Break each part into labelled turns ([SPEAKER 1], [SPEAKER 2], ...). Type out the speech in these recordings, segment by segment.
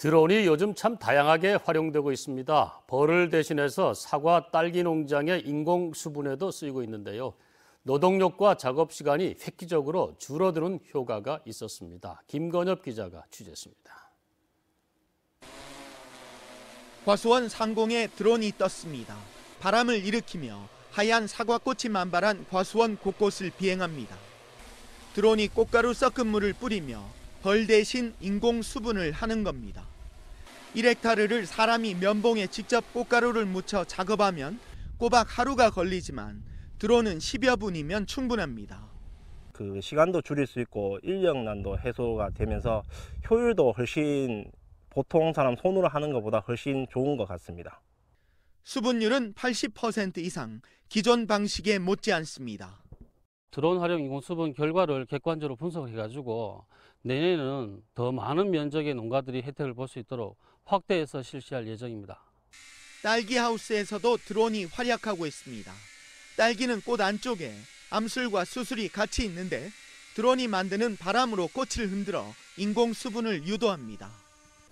[SPEAKER 1] 드론이 요즘 참 다양하게 활용되고 있습니다. 벌을 대신해서 사과, 딸기 농장의 인공 수분에도 쓰이고 있는데요. 노동력과 작업 시간이 획기적으로 줄어드는 효과가 있었습니다. 김건엽 기자가 취재했습니다.
[SPEAKER 2] 과수원 상공에 드론이 떴습니다. 바람을 일으키며 하얀 사과꽃이 만발한 과수원 곳곳을 비행합니다. 드론이 꽃가루 섞은 물을 뿌리며 벌 대신 인공 수분을 하는 겁니다. 1헥타르를 사람이 면봉에 직접 꽃가루를 묻혀 작업하면 꼬박 하루가 걸리지만 드론은 10여 분이면 충분합니다.
[SPEAKER 3] 그 시간도 줄일 수 있고 인력난도 해소가 되면서 효율도 훨씬 보통 사람 손으로 하는 것보다 훨씬 좋은 것 같습니다.
[SPEAKER 2] 수분율은 80% 이상 기존 방식에 못지 않습니다.
[SPEAKER 4] 드론 활용 인공수분 결과를 객관적으로 분석해 가지고 내년에는 더 많은 면적의 농가들이 혜택을 볼 수 있도록 확대해서 실시할 예정입니다.
[SPEAKER 2] 딸기 하우스에서도 드론이 활약하고 있습니다. 딸기는 꽃 안쪽에 암술과 수술이 같이 있는데 드론이 만드는 바람으로 꽃을 흔들어 인공 수분을 유도합니다.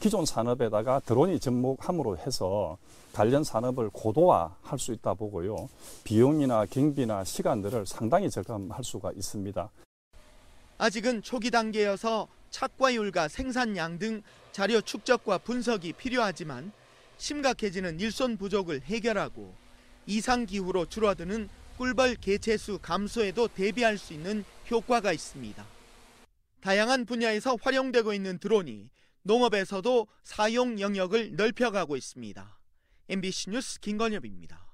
[SPEAKER 5] 기존 산업에다가 드론이 접목함으로 해서 관련 산업을 고도화할 수 있다 보고요. 비용이나 경비나 시간들을 상당히 절감할 수가 있습니다.
[SPEAKER 2] 아직은 초기 단계여서 착과율과 생산량 등 자료 축적과 분석이 필요하지만 심각해지는 일손 부족을 해결하고 이상 기후로 줄어드는 꿀벌 개체수 감소에도 대비할 수 있는 효과가 있습니다. 다양한 분야에서 활용되고 있는 드론이 농업에서도 사용 영역을 넓혀가고 있습니다. MBC 뉴스 김건엽입니다.